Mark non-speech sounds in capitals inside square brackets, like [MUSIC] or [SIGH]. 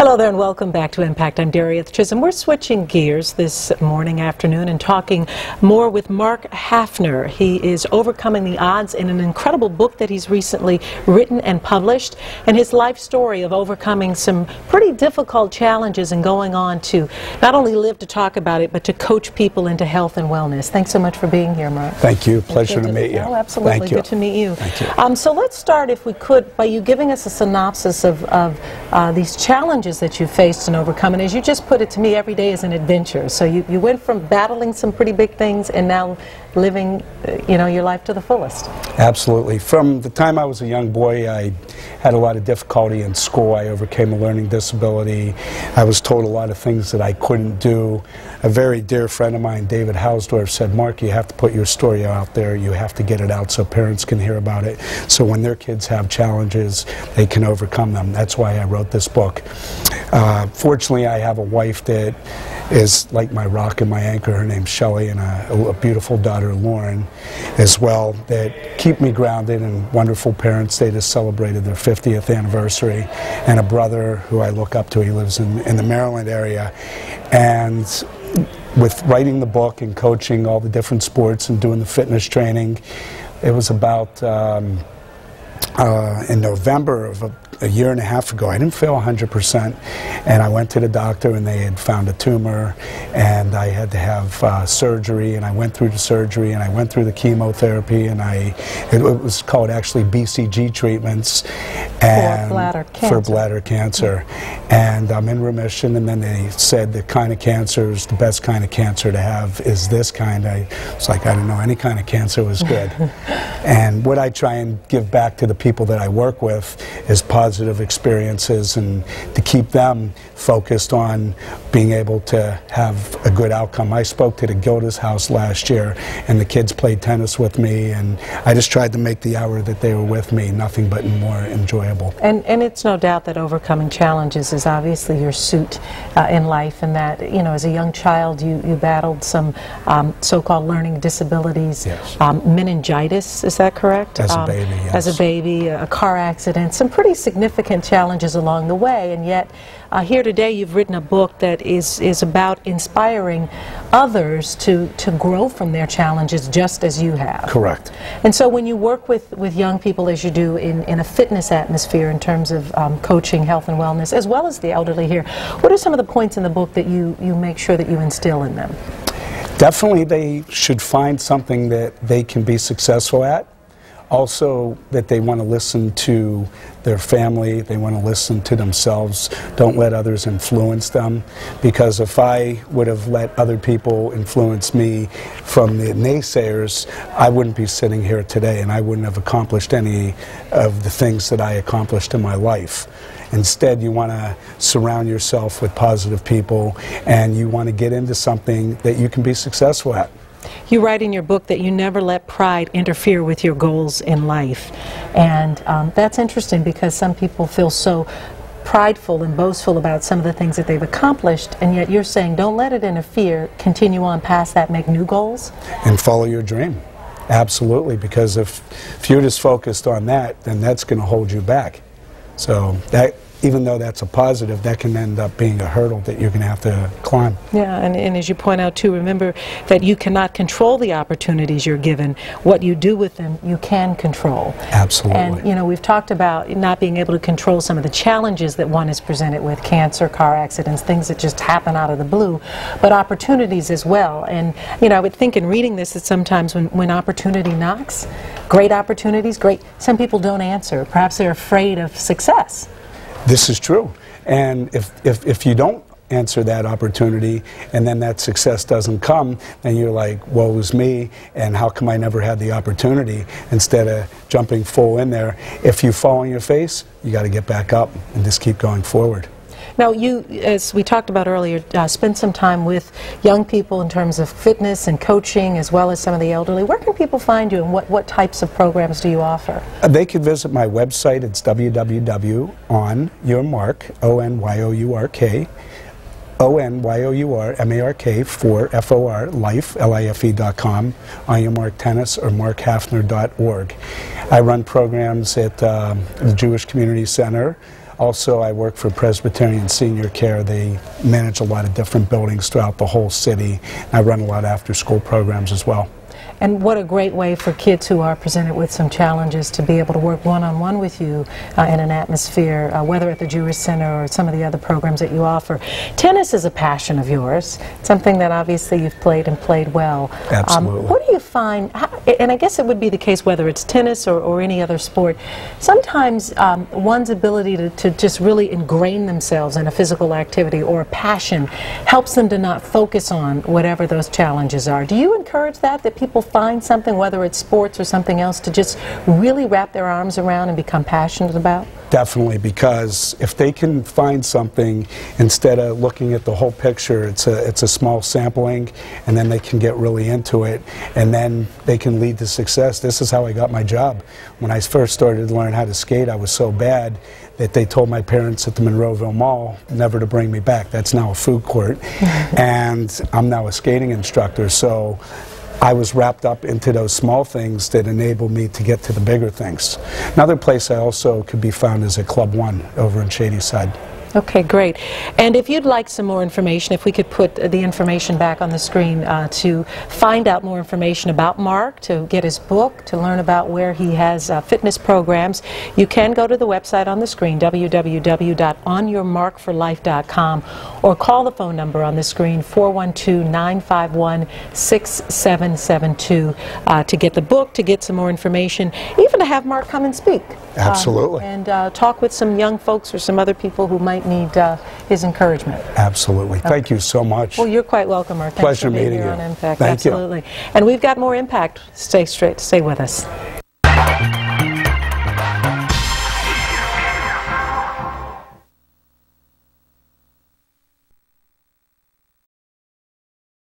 Hello there and welcome back to Impact. I'm Darieth Chisholm. We're switching gears this morning, afternoon, and talking more with Mark Haffner. He is overcoming the odds in an incredible book that he's recently written and published, and his life story of overcoming some pretty difficult challenges and going on to not only live to talk about it, but to coach people into health and wellness. Thanks so much for being here, Mark. Thank you. Pleasure to meet you. Oh, absolutely. Thank you. Good to meet you. Thank you. Um, so let's start, if we could, by you giving us a synopsis of, of uh, these challenges that you faced and overcome. And as you just put it to me, every day is an adventure. So you, you went from battling some pretty big things and now living, uh, you know, your life to the fullest. Absolutely. From the time I was a young boy, I had a lot of difficulty in school. I overcame a learning disability. I was told a lot of things that I couldn't do. A very dear friend of mine, David Hausdorff, said, Mark, you have to put your story out there. You have to get it out so parents can hear about it. So when their kids have challenges, they can overcome them. That's why I wrote this book. Uh, fortunately, I have a wife that is like my rock and my anchor. Her name's Shelley, and a, a, beautiful daughter, Lauren, as well, that keep me grounded and wonderful parents. They just celebrated their 50th anniversary, and a brother who I look up to. He lives in, in the Maryland area. And with writing the book and coaching all the different sports and doing the fitness training, it was about um, uh, in November of a a year and a half ago. I didn't feel 100%, and I went to the doctor, and they had found a tumor, and I had to have uh, surgery, and I went through the surgery, and I went through the chemotherapy, and I it, it was called actually BCG treatments, and for bladder cancer. For bladder cancer, and I'm in remission. And then they said the kind of cancer is the best kind of cancer to have is this kind. I was like, I don't know, any kind of cancer was good. [LAUGHS] and what I try and give back to the people that I work with is positive experiences and to keep them focused on being able to have a good outcome. I spoke to the Gilda's house last year and the kids played tennis with me and I just tried to make the hour that they were with me nothing but more enjoyable. And, and it's no doubt that overcoming challenges is obviously your suit uh, in life and that, you know, as a young child you, you battled some um, so-called learning disabilities, yes. um, meningitis, is that correct? As um, a baby, yes. As a baby, a car accident, some pretty significant significant challenges along the way, and yet uh, here today you've written a book that is, is about inspiring others to, to grow from their challenges just as you have. Correct. And so when you work with, with young people as you do in, in a fitness atmosphere in terms of um, coaching health and wellness, as well as the elderly here, what are some of the points in the book that you, you make sure that you instill in them? Definitely they should find something that they can be successful at also, that they want to listen to their family, they want to listen to themselves. Don't let others influence them. Because if I would have let other people influence me from the naysayers, I wouldn't be sitting here today and I wouldn't have accomplished any of the things that I accomplished in my life. Instead, you want to surround yourself with positive people and you want to get into something that you can be successful at. You write in your book that you never let pride interfere with your goals in life. And um, that's interesting because some people feel so prideful and boastful about some of the things that they've accomplished, and yet you're saying don't let it interfere, continue on past that, make new goals? And follow your dream. Absolutely, because if, if you're just focused on that, then that's going to hold you back. So that even though that's a positive, that can end up being a hurdle that you're going to have to climb. Yeah, and, and as you point out too, remember that you cannot control the opportunities you're given. What you do with them, you can control. Absolutely. And, you know, we've talked about not being able to control some of the challenges that one is presented with, cancer, car accidents, things that just happen out of the blue, but opportunities as well. And, you know, I would think in reading this that sometimes when, when opportunity knocks, great opportunities, great, some people don't answer. Perhaps they're afraid of success. This is true. And if, if, if you don't answer that opportunity and then that success doesn't come, then you're like, woe is me, and how come I never had the opportunity instead of jumping full in there. If you fall on your face, you got to get back up and just keep going forward. Now, you, as we talked about earlier, uh, spend some time with young people in terms of fitness and coaching, as well as some of the elderly. Where can people find you, and what, what types of programs do you offer? Uh, they can visit my website. It's www.onyourmark, O-N-Y-O-U-R-K, O-N-Y-O-U-R-M-A-R-K for F-O-R, life, L-I-F-E dot com, mark tennis or markhaffner.org. I run programs at um, the Jewish Community Center, Also, I work for Presbyterian Senior Care. They manage a lot of different buildings throughout the whole city. I run a lot of after-school programs as well. And what a great way for kids who are presented with some challenges to be able to work one-on-one with you uh, in an atmosphere, uh, whether at the Jewish Center or some of the other programs that you offer. Tennis is a passion of yours, something that obviously you've played and played well. Um, Absolutely. what do you find, how, and I guess it would be the case whether it's tennis or, or any other sport, sometimes um, one's ability to, to just really ingrain themselves in a physical activity or a passion helps them to not focus on whatever those challenges are. Do you encourage that, that people find something, whether it's sports or something else, to just really wrap their arms around and become passionate about? Definitely, because if they can find something instead of looking at the whole picture, it's a it's a small sampling, and then they can get really into it, and then they can lead to success. This is how I got my job. When I first started to learn how to skate, I was so bad that they told my parents at the Monroeville Mall never to bring me back. That's now a food court, [LAUGHS] and I'm now a skating instructor. So I was wrapped up into those small things that enabled me to get to the bigger things. Another place I also could be found is at Club One over in Shadyside. Okay, great. And if you'd like some more information, if we could put the information back on the screen uh, to find out more information about Mark, to get his book, to learn about where he has uh, fitness programs, you can go to the website on the screen, www.onyourmarkforlife.com, or call the phone number on the screen, 412-951-6772, uh, to get the book, to get some more information, even to have Mark come and speak. Absolutely. Um, and uh, talk with some young folks or some other people who might need uh, his encouragement. Absolutely. Thank you so much. Well, you're quite welcome, Mark. Thanks Pleasure meeting you. on Impact. Thank you. Absolutely. And we've got more Impact. Stay straight. Stay with us.